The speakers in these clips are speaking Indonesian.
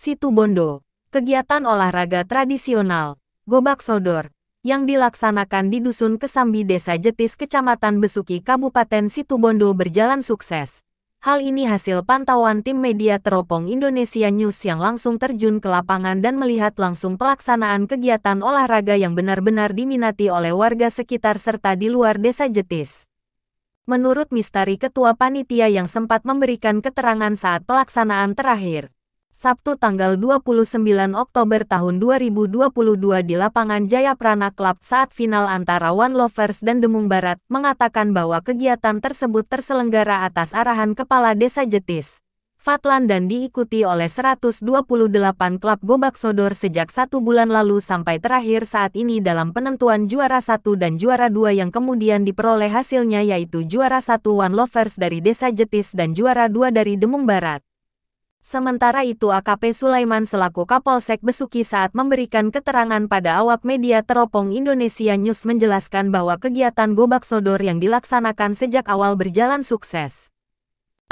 Situbondo, kegiatan olahraga tradisional, Gobak Sodor, yang dilaksanakan di Dusun Kesambi Desa Jetis Kecamatan Besuki Kabupaten Situbondo berjalan sukses. Hal ini hasil pantauan tim media teropong Indonesia News yang langsung terjun ke lapangan dan melihat langsung pelaksanaan kegiatan olahraga yang benar-benar diminati oleh warga sekitar serta di luar desa Jetis. Menurut Mistari Ketua Panitia yang sempat memberikan keterangan saat pelaksanaan terakhir, Sabtu tanggal 29 Oktober tahun 2022 di lapangan Jayaprana Club saat final antara One Lovers dan Demung Barat, mengatakan bahwa kegiatan tersebut terselenggara atas arahan Kepala Desa Jetis. Fatlan dan diikuti oleh 128 klub Gobak Sodor sejak satu bulan lalu sampai terakhir saat ini dalam penentuan juara satu dan juara dua yang kemudian diperoleh hasilnya yaitu juara satu One Lovers dari Desa Jetis dan juara dua dari Demung Barat. Sementara itu AKP Sulaiman selaku Kapolsek Besuki saat memberikan keterangan pada awak media teropong Indonesia News menjelaskan bahwa kegiatan Gobak Sodor yang dilaksanakan sejak awal berjalan sukses.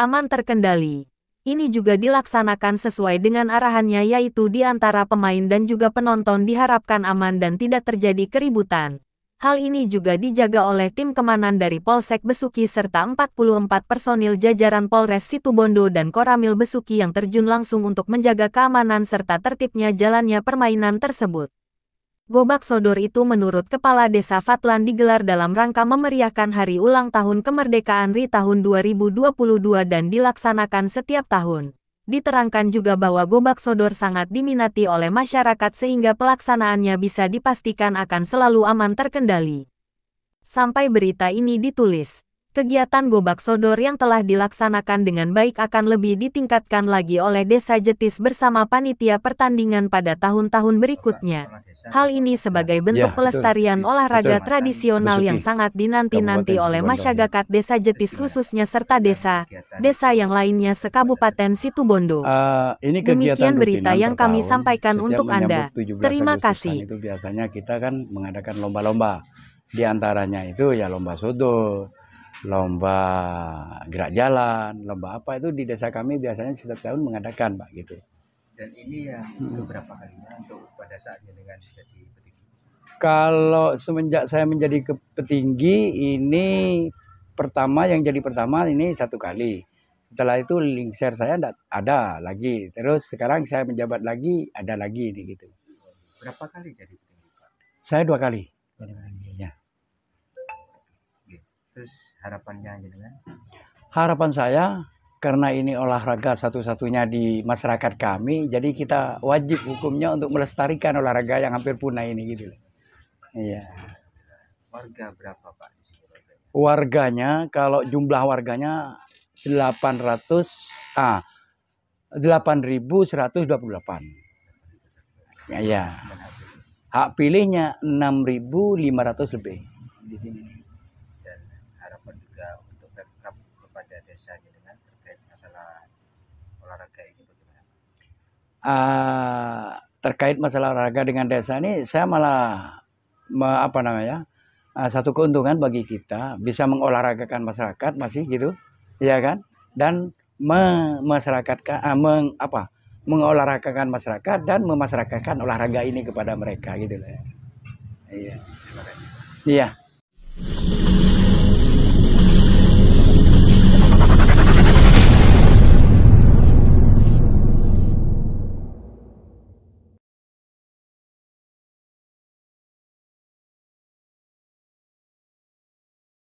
Aman terkendali. Ini juga dilaksanakan sesuai dengan arahannya yaitu di antara pemain dan juga penonton diharapkan aman dan tidak terjadi keributan. Hal ini juga dijaga oleh tim kemanan dari Polsek Besuki serta 44 personil jajaran Polres Situbondo dan Koramil Besuki yang terjun langsung untuk menjaga keamanan serta tertibnya jalannya permainan tersebut. Gobak Sodor itu menurut Kepala Desa Fatlan digelar dalam rangka memeriahkan hari ulang tahun kemerdekaan RI tahun 2022 dan dilaksanakan setiap tahun. Diterangkan juga bahwa Gobak Sodor sangat diminati oleh masyarakat sehingga pelaksanaannya bisa dipastikan akan selalu aman terkendali. Sampai berita ini ditulis, kegiatan Gobak Sodor yang telah dilaksanakan dengan baik akan lebih ditingkatkan lagi oleh Desa Jetis bersama panitia pertandingan pada tahun-tahun berikutnya. Hal ini sebagai bentuk ya, pelestarian betul. olahraga betul. tradisional yang sangat dinanti-nanti oleh masyarakat Desa Jetis khususnya serta desa, desa yang lainnya sekabupaten Situbondo. Uh, ini Demikian berita yang kami sampaikan untuk Anda. Terima kasih. Itu biasanya kita kan mengadakan lomba-lomba. Di antaranya itu ya lomba sodo, lomba gerak jalan, lomba apa itu di desa kami biasanya setiap tahun mengadakan, Pak gitu. Dan ini yang hmm. beberapa kalinya untuk pada saatnya dengan jadi petinggi. Kalau semenjak saya menjadi petinggi ini pertama yang jadi pertama ini satu kali. Setelah itu lingser saya tidak ada lagi. Terus sekarang saya menjabat lagi ada lagi ini gitu. Berapa kali jadi petinggi Pak? Saya dua kali. Ya. Terus harapannya dengan? Harapan saya karena ini olahraga satu-satunya di masyarakat kami, jadi kita wajib hukumnya untuk melestarikan olahraga yang hampir punah ini gitu. Iya. Warga berapa Pak Warganya kalau jumlah warganya 800 ah 8128. Ya, ya. Hak pilihnya 6500 lebih di sini. Desanya dengan terkait masalah olahraga ini bagaimana? Uh, terkait masalah olahraga dengan desa ini saya malah me, apa namanya uh, satu keuntungan bagi kita bisa mengolahragakan masyarakat masih gitu ya kan dan memasyarakatkan uh, meng, apa mengolahragakan masyarakat dan memasyarakatkan olahraga ini kepada mereka gitu ya. Iya. Iya.